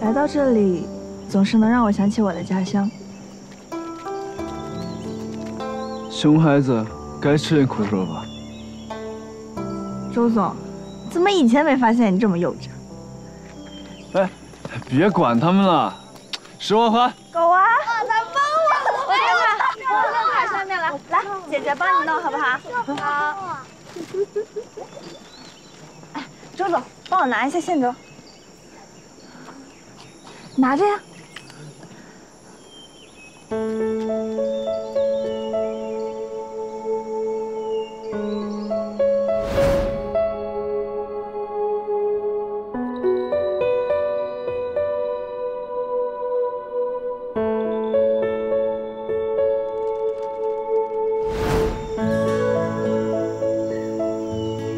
来到这里，总是能让我想起我的家乡。熊孩子，该吃点苦头吧。周总，怎么以前没发现你这么幼稚？哎，别管他们了。石花花，狗啊！他帮我，我看看，我弄卡上面了。来，姐姐帮你弄，好不好？好。哎，周总，帮我拿一下线轴。拿着呀。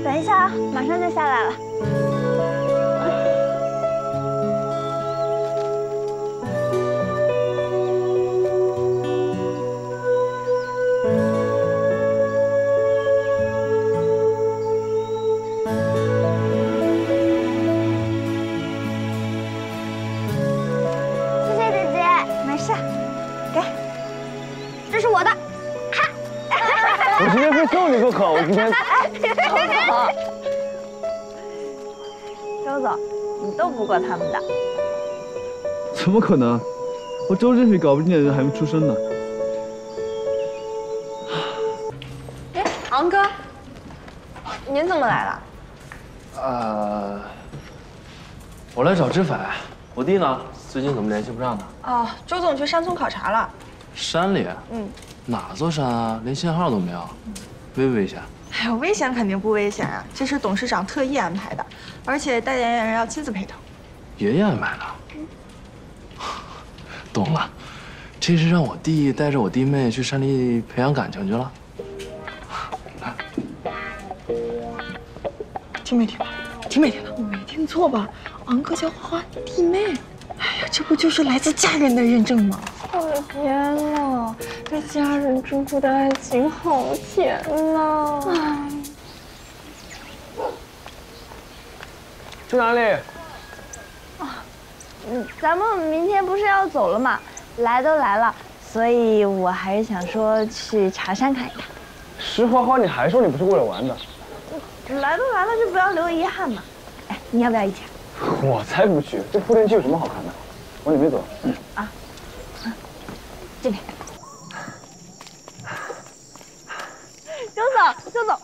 等一下啊，马上就下来了。我今天会送你个可，我今天。周总，你斗不过他们的。怎么可能？我周振宇搞不定的人还没出生呢。哎，昂哥，您怎么来了？呃，我来找知斐，我弟呢？最近怎么联系不上他？哦，周总去山村考察了。山里？嗯，哪座山啊？连信号都没有，危不危险？哎呦，危险肯定不危险啊，这是董事长特意安排的，而且代言人要亲自陪同。爷爷安排的。懂了，这是让我弟带着我弟妹去山里培养感情去了。来 听没听？听没听到？我没听错吧？昂哥叫花花弟妹。哎呀，这不就是来自家人的认证吗？我的天呐，这家人之间的爱情好甜呐！去哪里？啊嗯，咱们明天不是要走了吗？来都来了，所以我还是想说去茶山看一看。石花花，你还说你不是过来玩的？来都来了，就不要留遗憾嘛。哎，你要不要一起？我才不去！这富田区有什么好看的？往里面走。嗯啊，这边。周总，周总，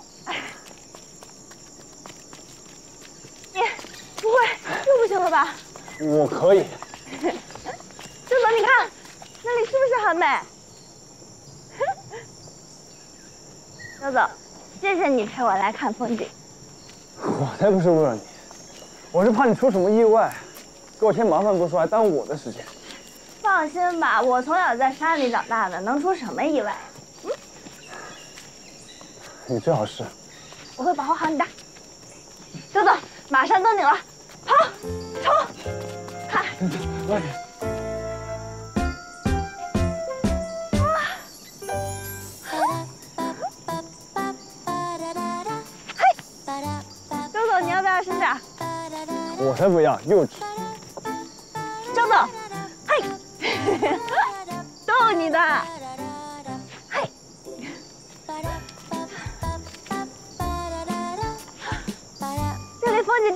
你不会又不行了吧？我可以。周总，你看，那里是不是很美？周总，谢谢你陪我来看风景。我才不是为了你，我是怕你出什么意外，给我添麻烦，不说还耽误我的时间。放心吧，我从小在山里长大的，能出什么意外？嗯你最好是。我会保护好你的。周总，马上登顶了，跑，冲！看，慢点。周总，你要不要伸展？我才不要，幼稚。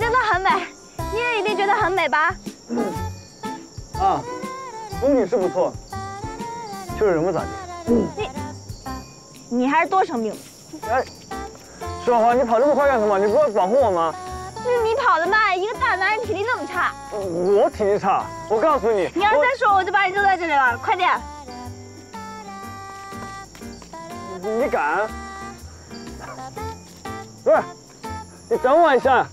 真的很美，你也一定觉得很美吧？啊，风景是不错，就是人不咋地。你，你还是多生病吧。哎，石花花，你跑这么快干什么？你不是保护我吗？是你跑得慢，一个大男人体力那么差。我体力差，我告诉你。你要再说，我就把你扔在这里了，快点！你你敢？不是，你等我一下。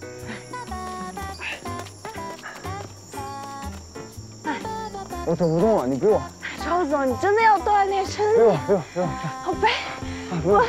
我走不动了，你给我。赵总，你真的要锻炼身体？给我，给我，给我。好背，啊，不用。